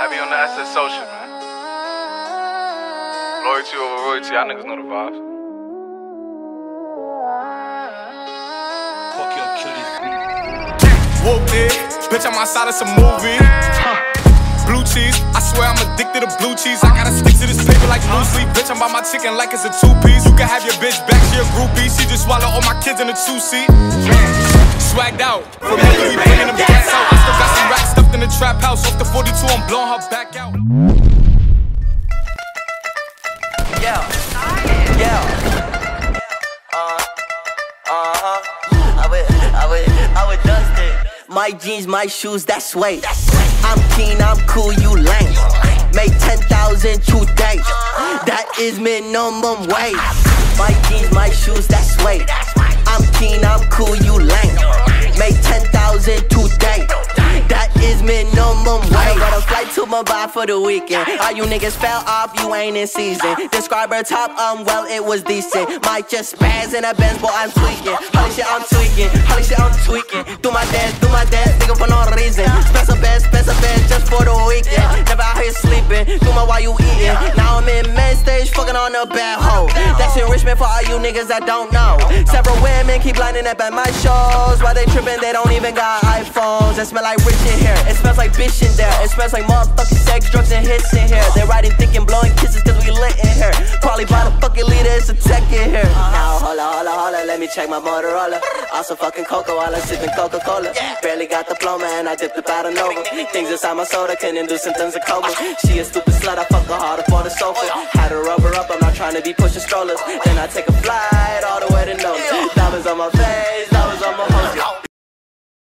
Gabby on the SS Social, man. Loyalty over royalty, y'all niggas know the vibes. Fuck your kill this beat. Whooped it, bitch, I'm outside of some movie. Blue cheese, I swear I'm addicted to blue cheese. I gotta stick to this paper like blue sleep. Bitch, I'm by my chicken like it's a two piece. You can have your bitch back, she a groupie. She just swallow all my kids in a two seat. Swagged out, from Hillary, bringing them gas out. Stuffed in the trap house. Off the 42, I'm blowing her back out. Yeah. Yeah. Uh, uh-huh. My jeans, my shoes, that's weight. I'm keen, I'm cool, you lame. Make 10,000 today. That is minimum wage. My jeans, my shoes, that's flight to Mumbai for the weekend. All you niggas fell off, you ain't in season. Describe her top, um, well, it was decent. Might just spaz in a Benz, but I'm tweaking. Holy shit, I'm tweaking. Holy shit, I'm tweaking. Do my dance, do my dance, nigga, for no reason. Fucking on the bad hoe. That's enrichment for all you niggas that don't know. Several women keep lining up at my shows. While they tripping, they don't even got iPhones. It smell like rich in here. It smells like bitch in there. It smells like motherfucking sex, drugs, and hits in here. They riding thick and blowing kisses cause we lit in here. Fucking leader, it's a tech in here. Now, holla, holla, holla, let me check my Motorola. Also fucking cocoa while I'm sipping Coca Cola. Barely got diploma and I dipped about a Nova. Things inside my soda can induce symptoms of coma. She a stupid slut, I fuck her hard up on the sofa. Had her rubber up, I'm not trying to be pushing strollers. Then I take a flight all the way to Nova. Diamonds on my face,